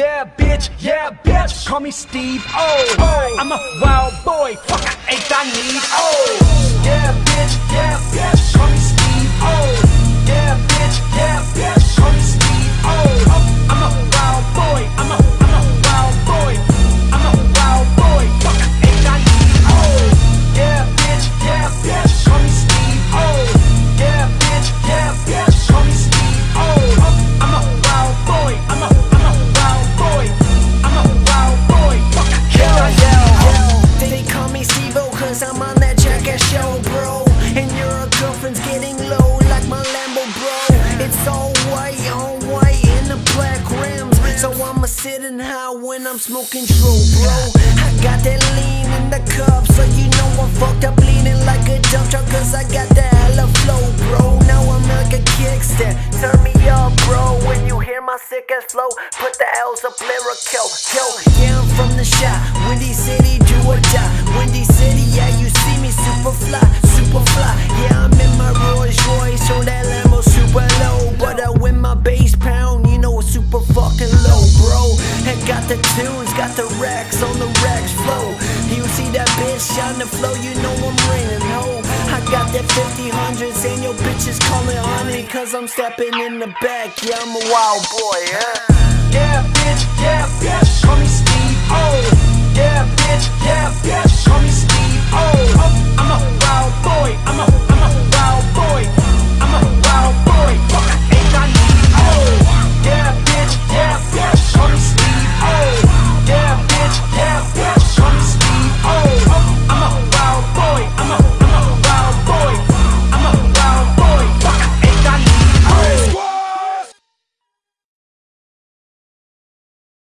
Yeah, bitch, yeah, bitch. Call me Steve. Oh, I'm a wild boy. Fuck, I ain't I need. Oh, So I'ma sit and high when I'm smoking true, bro. I got that lean in the cup, so you know I'm fucked up, leaning like a dump truck, cause I got that hella flow, bro. Now I'm like a kickstand. Turn me up, bro. When you hear my sick ass flow, put the L's up lyrical. Yo, yeah, I'm from the shot. The tunes, got the racks on the racks flow. You see that bitch on the flow, you know I'm raining ho. I got that 50 hundreds and your bitches calling honey, cause I'm stepping in the back. Yeah, I'm a wild boy, yeah. Yeah, bitch, yeah,